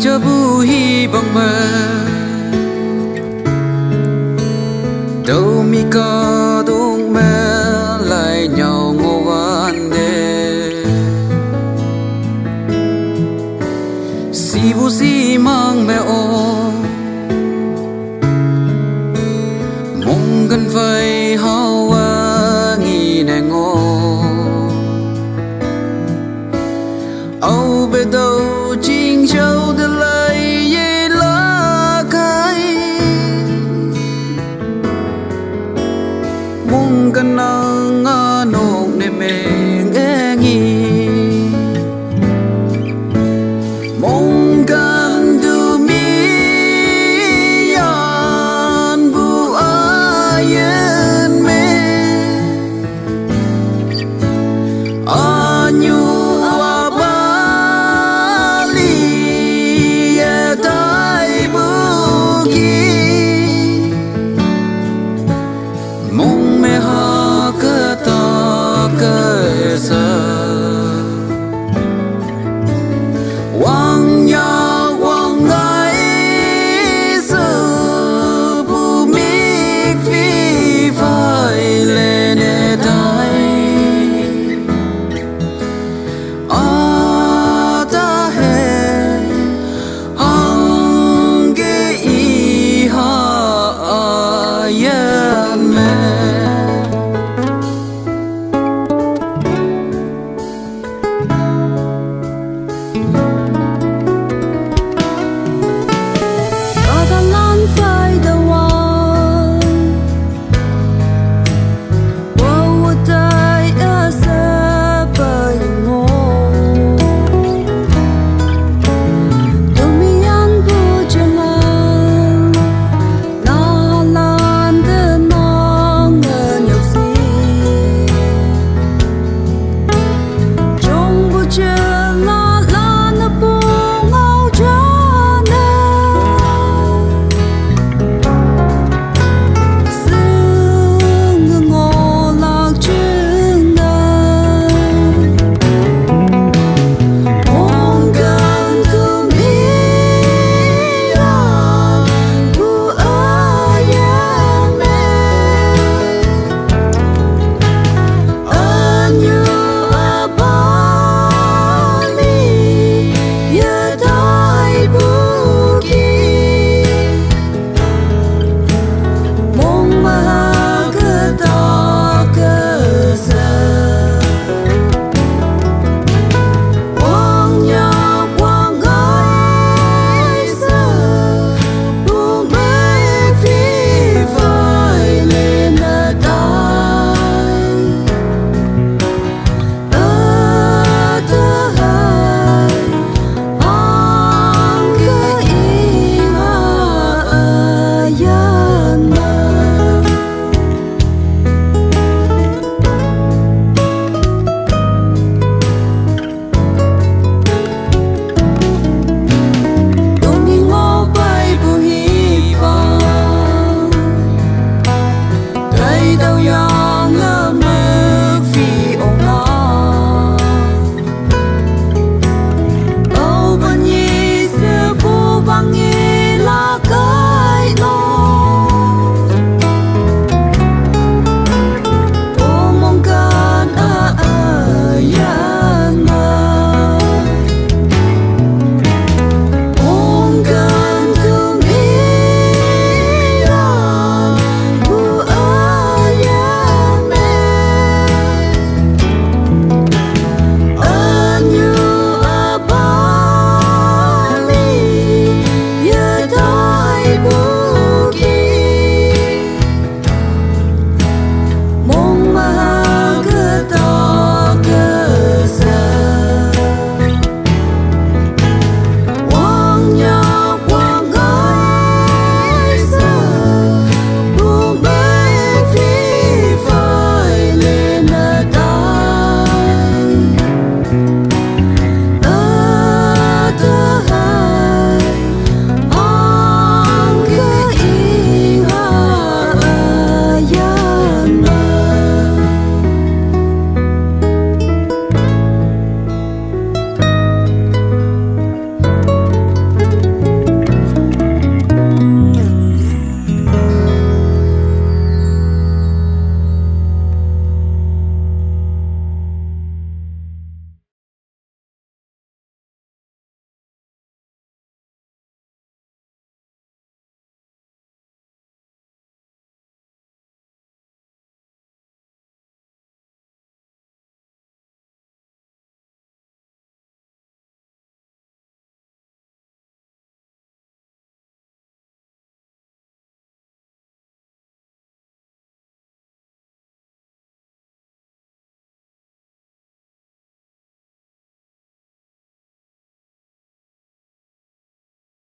buhi bang ma đâu mi có đúng mẹ lại nhau ngô an đề si bu si mang mẹ ô. Mong gần vây hao the love